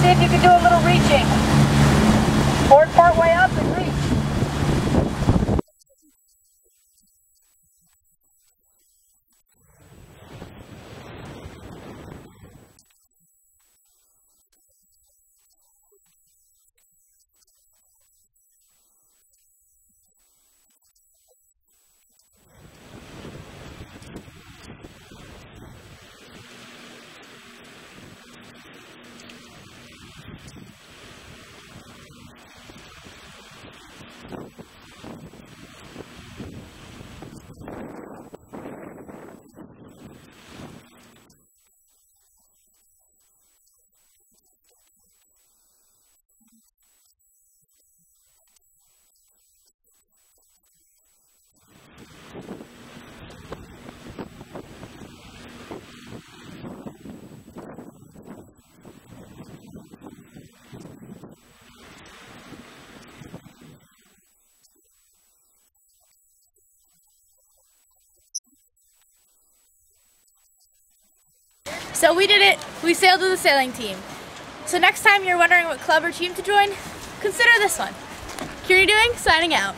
see if you can do a little reaching. Board part way up So we did it. We sailed with the sailing team. So next time you're wondering what club or team to join, consider this one. Kearney Doing, signing out.